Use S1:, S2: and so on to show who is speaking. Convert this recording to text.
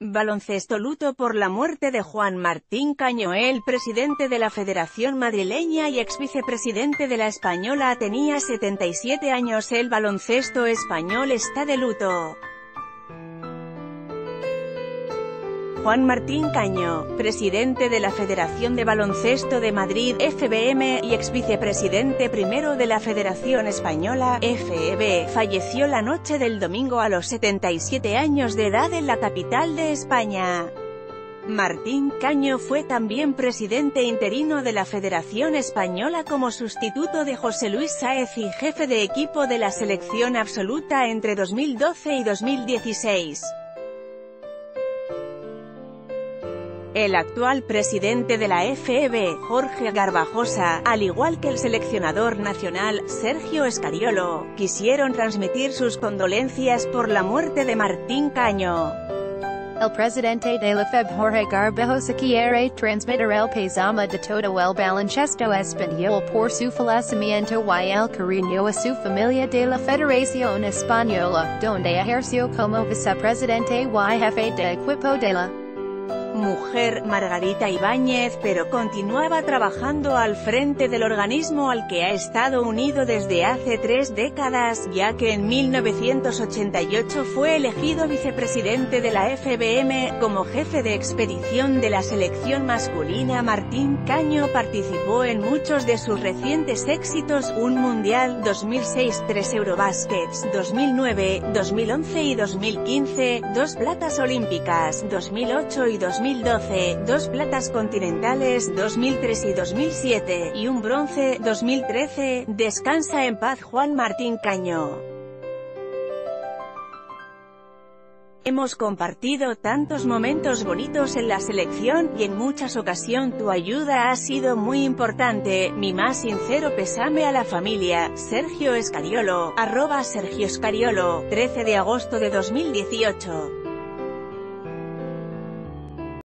S1: Baloncesto luto por la muerte de Juan Martín Caño el presidente de la Federación Madrileña y ex vicepresidente de la Española tenía 77 años el baloncesto español está de luto. Juan Martín Caño, presidente de la Federación de Baloncesto de Madrid, FBM, y ex vicepresidente primero de la Federación Española, FEB, falleció la noche del domingo a los 77 años de edad en la capital de España. Martín Caño fue también presidente interino de la Federación Española como sustituto de José Luis Sáez y jefe de equipo de la selección absoluta entre 2012 y 2016. El actual presidente de la FEB, Jorge Garbajosa, al igual que el seleccionador nacional, Sergio Escariolo, quisieron transmitir sus condolencias por la muerte de Martín Caño.
S2: El presidente de la FEB Jorge Garbajosa quiere transmitir el pésame de todo el baloncesto español por su fallecimiento y el cariño a su familia de la Federación Española, donde ejerció como vicepresidente y jefe de equipo de la
S1: mujer, Margarita Ibáñez, pero continuaba trabajando al frente del organismo al que ha estado unido desde hace tres décadas, ya que en 1988 fue elegido vicepresidente de la FBM, como jefe de expedición de la selección masculina. Martín Caño participó en muchos de sus recientes éxitos, un Mundial, 2006, 3 Eurobaskets, 2009, 2011 y 2015, dos platas olímpicas, 2008 y 2000 2012, dos platas continentales 2003 y 2007, y un bronce 2013, descansa en paz Juan Martín Caño. Hemos compartido tantos momentos bonitos en la selección, y en muchas ocasiones tu ayuda ha sido muy importante, mi más sincero pesame a la familia, Sergio Escariolo, arroba Sergio Escariolo, 13 de agosto de 2018.